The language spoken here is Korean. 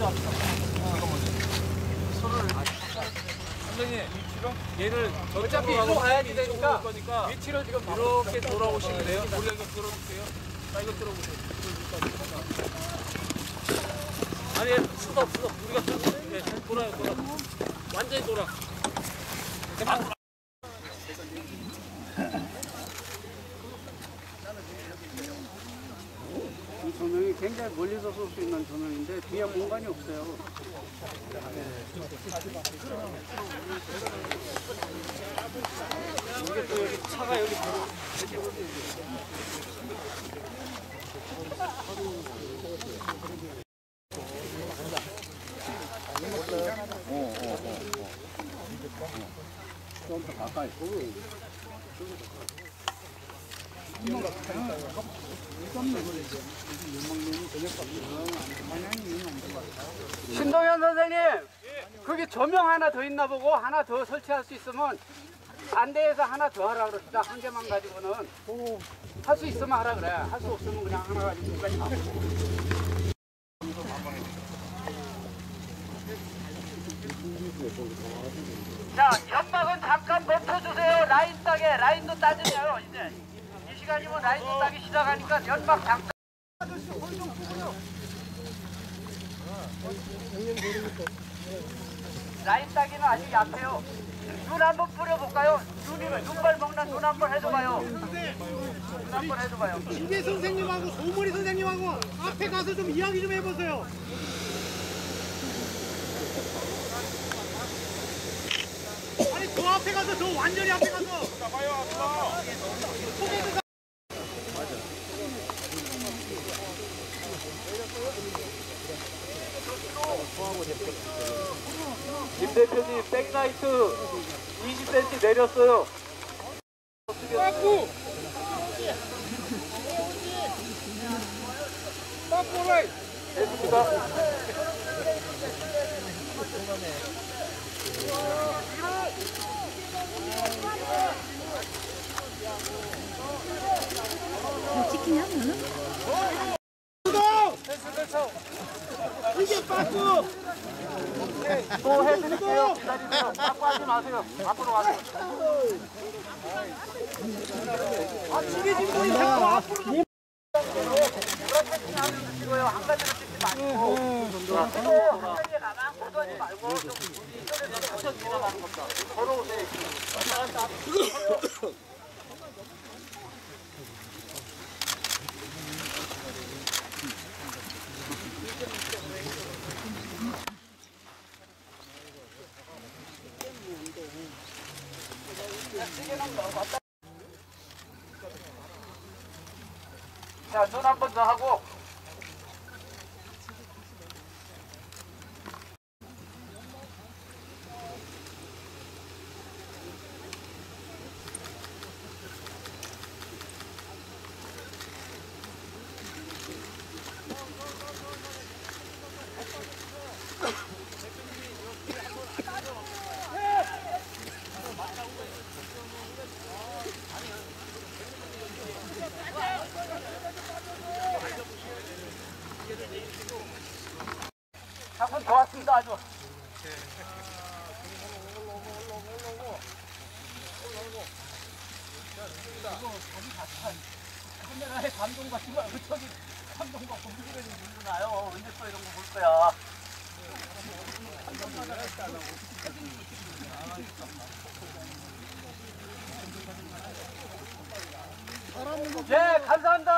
먼저 합시다. 이거 먼저. 손을 선생님 얘를 어차피 일로 가야지 되니까 위치를 지금 이렇게 돌아오시면 돼요. 우리가 이거 들어볼게요. 자 이거 들어보세요. 아니 스톱 스톱 우리가 네, 돌아요 돌아. 완전히 돌아. 이 조명이 굉장히 멀리서 쏠 수 있는 조명인데 뒤에 공간이 없어요. 이게 또 여기 차가 여기 바로 좀더 가까이. 신동현 선생님, 그게 조명 하나 더 있나 보고 하나 더 설치할 수 있으면 반대에서 하나 더 하라 그럽시다. 한 개만 가지고는 할 수 있으면 하라 그래. 할 수 없으면 그냥 하나 가지고 끝까지 가. 자, 연막은 잠깐 멈춰주세요. 라인 따게, 라인도 따지세요. 이제 이 시간이면 라인도 따기 시작하니까 연막 잠깐. 라인 따기는 아직 약해요. 눈 한번 뿌려볼까요? 눈이 눈발 먹는 눈 한번 해줘봐요. 눈 한번 해줘봐요. 김계 선생님하고 소머리 선생님하고 앞에 가서 좀 이야기 좀 해보세요. 아니 저 앞에 가서 저 완전히 앞에 가서 김 대표님 백라이트 20cm 내렸어요. 됐습니다. 찍히냐 너는? 이게 빠꾸 또 해드릴게요. 기다리세요. 자꾸 하지 마세요. 앞으로 가세요. 아 지게 지금 거 자꾸 앞으로. 한 가지로 찍지. 또한 가지에 가만 고도하지 말고 좀 우리 이쪽에서 천천히 지나가는 겁니다. 걸어오세요. 자, 눈 한 번 더 하고. 좋았습니다, 아주. 감동받지 말고 저기 감동받고 무지개는 물고 나요. 언제 또 이런 거 볼 거야. 네, 감사합니다.